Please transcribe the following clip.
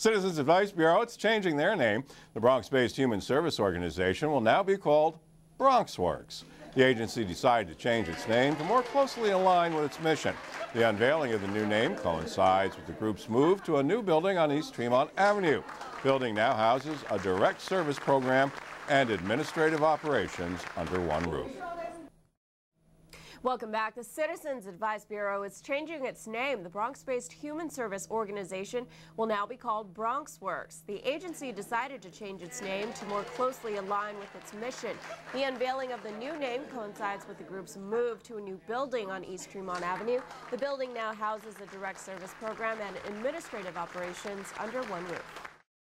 Citizens Advice Bureau, it's changing their name. The Bronx-based human service organization will now be called BronxWorks. The agency decided to change its name to more closely align with its mission. The unveiling of the new name coincides with the group's move to a new building on East Tremont Avenue. The building now houses a direct service program and administrative operations under one roof. Welcome back. The Citizens Advice Bureau is changing its name. The Bronx-based human service organization will now be called BronxWorks. The agency decided to change its name to more closely align with its mission. The unveiling of the new name coincides with the group's move to a new building on East Tremont Avenue. The building now houses a direct service program and administrative operations under one roof.